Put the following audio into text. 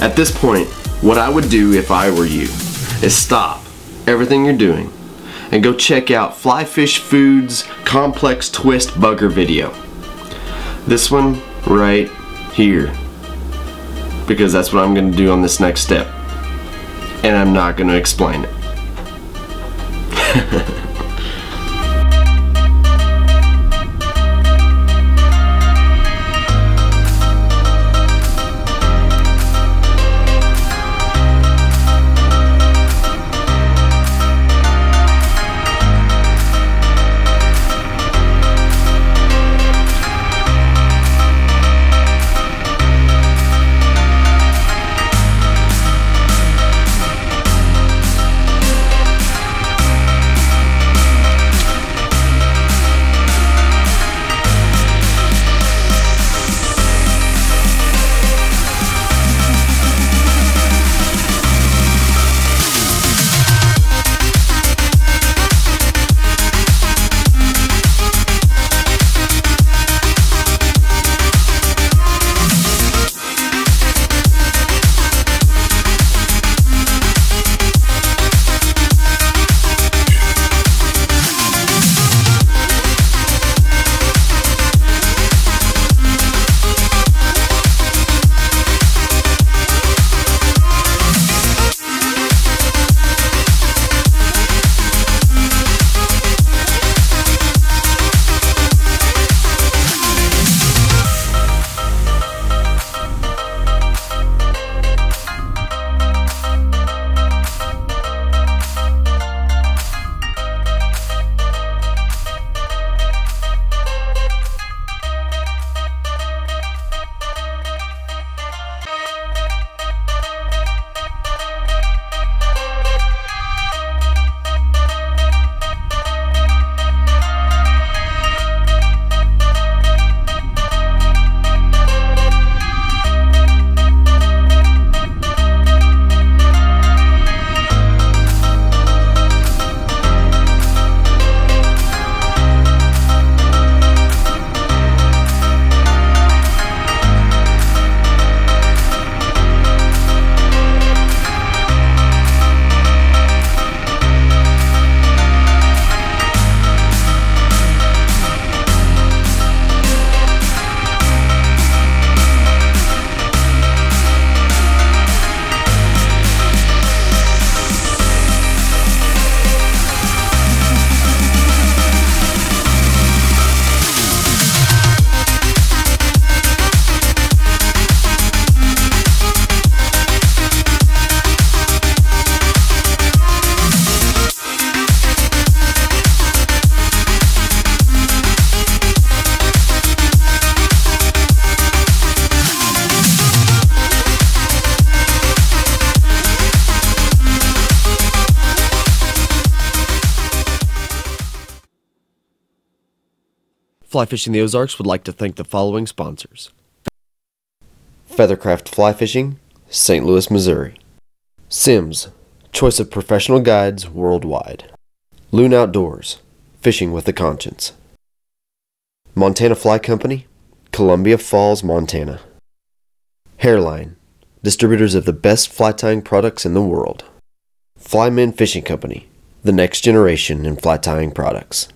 At this point, what I would do if I were you is stop everything you're doing and go check out Fly Fish Food's Complex Twist Bugger video. This one right here. Because that's what I'm going to do on this next step. And I'm not going to explain it. Fly Fishing the Ozarks would like to thank the following sponsors Feathercraft Fly Fishing, St. Louis, Missouri. Simms, choice of professional guides worldwide. Loon Outdoors, fishing with a conscience. Montana Fly Company, Columbia Falls, Montana. Hareline, distributors of the best fly tying products in the world. Flymen Fishing Company, the next generation in fly tying products.